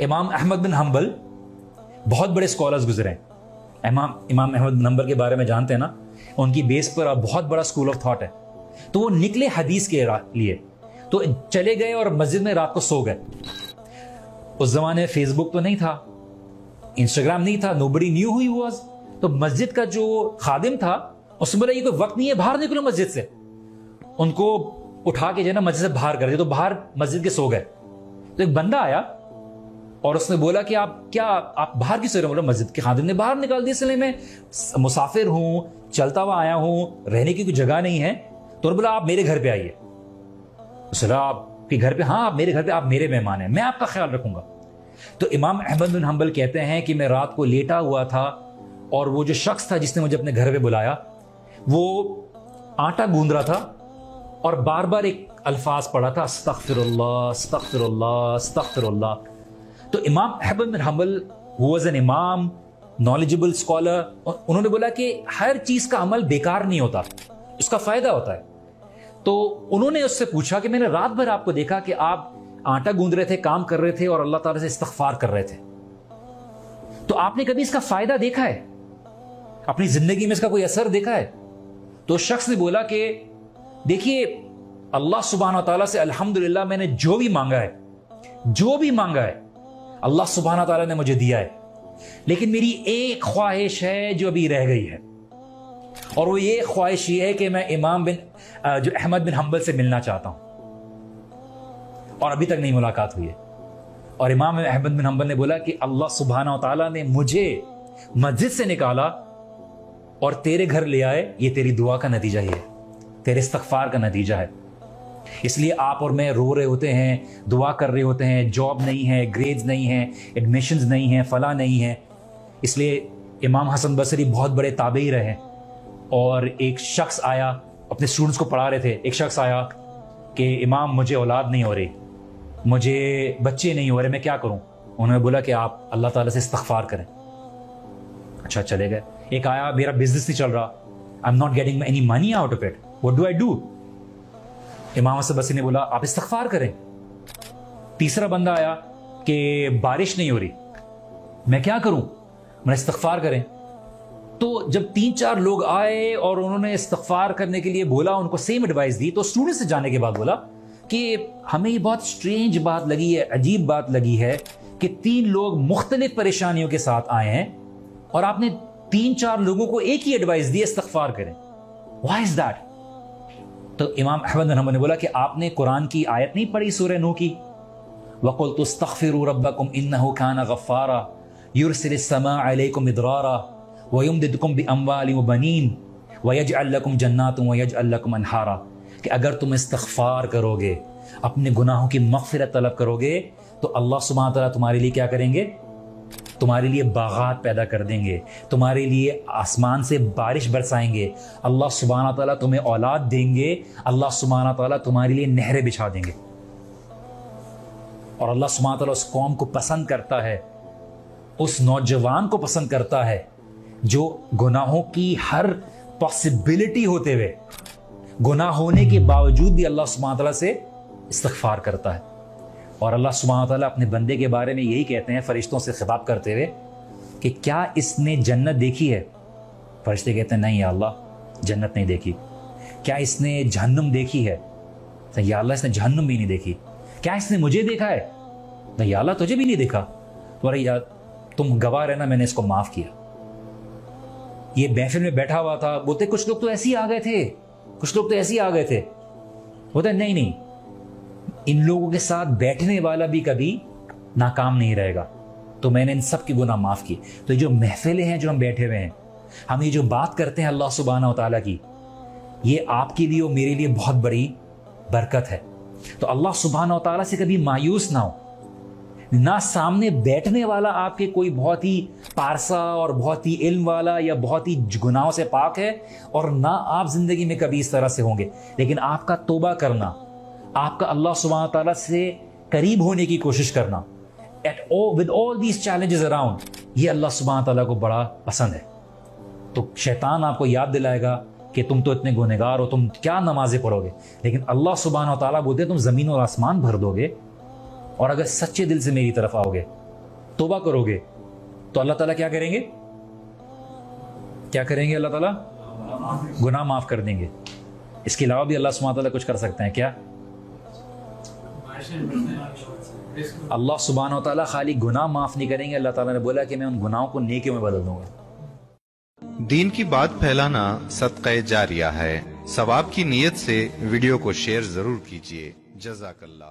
इमाम Ahmad bin humble बहुत बड़े स्कॉलर्स गुजरे हैं। इमाम इमाम अहमद बिन हम्बल के बारे में जानते हैं ना? उनकी बेस पर बहुत बड़ा स्कूल ऑफ़ थॉट है। तो वो निकले हदीस के लिए। तो चले गए और मस्जिद में रात को सो गए। उस जमाने में फेसबुक तो नहीं था। इंस्टाग्राम नहीं था। नो बड़ी न्यू हुई वॉज़ तो मस्जिद का जो खादिम था, उसने बोला, ये कोई वक्त नहीं है, बाहर निकलो मस्जिद से। उनको उठा के जो है ना मस्जिद से बाहर कर दिया। तो बाहर मस्जिद के सो गए। तो एक बंदा आया और उसने बोला कि आप क्या, आप बाहर की सोरे बोला, मस्जिद के खादिम ने बाहर निकाल दिया इसलिए मैं। मुसाफिर हूँ, चलता हुआ आया हूँ, रहने की कोई जगह नहीं है। तो बोला, आप मेरे घर पे आइए। उसने आपके घर पे? हाँ आप मेरे घर पे, आप मेरे मेहमान हैं। मैं आपका ख्याल रखूँगा। तो इमाम अहमद बिन हम्बल कहते हैं कि मैं रात को लेटा हुआ था और वो जो शख्स था जिसने मुझे अपने घर पे बुलाया, वो आटा गूंद रहा था और बार बार एक अल्फाज पढ़ा था अस्तगफिरुल्लाह। तो Imam Ahmad bin Hanbal was an imam knowledgeable scholar उन्होंने बोला कि हर चीज़ का अमल बेकार नहीं होता, उसका फ़ायदा होता है। तो उन्होंने उससे पूछा कि मैंने रात भर आपको देखा कि आप आटा गूंद रहे थे, काम कर रहे थे और अल्लाह ताला से इस्तगफार कर रहे थे। तो आपने कभी इसका फ़ायदा देखा है? अपनी ज़िंदगी में इसका कोई असर देखा है? तो शख्स ने बोला कि, देखिए, अल्लाह सुबहान तला से अल्हम्दुलिल्लाह मैंने जो भी मांगा है, जो भी मांगा है अल्लाह सुबहाना तला ने मुझे दिया है। लेकिन मेरी एक ख्वाहिश है जो अभी रह गई है। और वो ये ख्वाहिश ये है कि मैं इमाम बिन जो अहमद बिन हम्बल से मिलना चाहता हूँ। और अभी तक नहीं मुलाकात हुई है। और इमाम अहमद बिन हम्बल ने बोला कि अल्लाह सुबहाना तला ने मुझे मस्जिद से निकाला और तेरे घर ले आए, ये तेरी दुआ का नतीजा ही है। तेरे इस्तफार का नतीजा है। इसलिए आप और मैं रो रहे होते हैं, दुआ कर रहे होते हैं जॉब नहीं है ग्रेड्स नहीं है एडमिशन्स नहीं है, फला नहीं है। इसलिए इमाम हसन बसरी बहुत बड़े ताबे ही रहे। और एक शख्स आया, अपने स्टूडेंट्स को पढ़ा रहे थे। एक शख्स आया कि, इमाम, मुझे औलाद नहीं हो रही। मुझे बच्चे नहीं हो रहे, मैं क्या करूँ? उन्होंने बोला कि, आप अल्लाह ताला से इस्तफार करें। अच्छा चले गए। एक आया, मेरा बिज़नेस नहीं चल रहा। I am not getting any money out of it what do I do Imam Asad बसी ने बोला, आप इस्तफार करें। तीसरा बंदा आया कि बारिश नहीं हो रही। मैं क्या करूँ? मैं इस्तफार करें। तो जब तीन चार लोग आए और उन्होंने इस्तफार करने के लिए बोला, उनको सेम एडवाइस दी तो स्टूडेंट से जाने के बाद बोला कि हमें ये बहुत स्ट्रेंज बात लगी है, अजीब बात लगी है कि तीन लोग मुख्तलिफ़ परेशानियों के साथ आए हैं और आपने तीन चार लोगों को एक ही एडवाइस दी इस्तफार करें। वाई इज़ दैट तो इमाम अहमद बिन ने बोला कि आपने कुरान की आयत नहीं पढ़ी सूर्य नू की? वकुल तस्तगफिर रब्बकुम इन्नहु काना गफ्फारा, युरसिल समा अलैकुम इदरारा, व युमदिदकुम बि अमवालि व बनीन, व यजअल लकुम जन्नातुम व यजअल लकुम अनहारा। कि अगर तुम इस्तगफार करोगे, अपने गुनाहों की मगफिरत तलब करोगे तो अल्लाह तआला तुम्हारे लिए क्या करेंगे? तुम्हारे लिए बागात पैदा कर देंगे, तुम्हारे लिए आसमान से बारिश बरसाएँगे। अल्लाह सुबहाना ताला तुम्हें औलाद देंगे, अल्लाह सुबहाना ताला तुम्हारे लिए नहरें बिछा देंगे। और अल्लाह सुबहाना ताला उस कौम को पसंद करता है, उस नौजवान को पसंद करता है, जो गुनाहों की हर पॉसिबिलिटी होते हुए, गुनाह होने के बावजूद भी अल्लाह सुबहाना से इस्तफार करता है। और अल्लाह सुबह सुबहान अपने बंदे के बारे में यही कहते हैं फरिश्तों से खिताब करते हुए कि क्या इसने जन्नत देखी है? फरिश्ते कहते हैं, नहीं अल्लाह, जन्नत नहीं देखी। क्या इसने जहन्नुम देखी है? तो या अल्लाह, इसने जहन्नुम भी नहीं देखी। क्या इसने मुझे देखा है? नहीं अल्लाह, तुझे भी नहीं देखा। तो अरे यार, तुम गवाह रहना, मैंने इसको माफ़ किया। ये महफिल में बैठा हुआ था। बोलते, कुछ लोग तो ऐसे ही आ गए थे। कुछ लोग तो ऐसे ही आ गए थे। बोलते, नहीं नहीं इन लोगों के साथ बैठने वाला भी कभी नाकाम नहीं रहेगा। तो मैंने इन सब की गुना माफ़ की तो ये जो महफिलें हैं, जो हम बैठे हुए हैं, हम ये जो बात करते हैं अल्लाह सुबहाना तला की, ये आपके लिए और मेरे लिए बहुत बड़ी बरकत है। तो अल्लाह सुबहाना तला से कभी मायूस ना हो। ना सामने बैठने वाला आपके कोई बहुत ही पारसा और बहुत ही इल्म वाला या बहुत ही गुनाहों से पाक है, और ना आप ज़िंदगी में कभी इस तरह से होंगे। लेकिन आपका तोबा करना आपका अल्लाह सुबह ताला से करीब होने की कोशिश करना। एट ओ with all these challenges around ये अल्लाह सुबह ताला को बड़ा पसंद है। तो शैतान आपको याद दिलाएगा कि तुम तो इतने गुनहगार हो, तुम क्या नमाजें पढ़ोगे? लेकिन अल्लाह सुबहान ताला बोलते तुम ज़मीन और आसमान भर दोगे, और अगर सच्चे दिल से मेरी तरफ़ आओगे, तोबा करोगे तो अल्लाह ताला क्या करेंगे? क्या करेंगे अल्लाह ताला? गुनाह माफ़ कर देंगे। इसके अलावा भी अल्लाह सुबहान ताला कुछ कर सकते हैं। क्या? अल्लाह सुबहान तला खाली गुनाह माफ़ नहीं करेंगे, अल्लाह ताला ने बोला कि मैं उन गुनाहों को नेकियों में बदल दूँगा। दीन की बात फैलाना सदक़ जारिया है। सवाब की नीयत से वीडियो को शेयर ज़रूर कीजिए। जजाकल्ला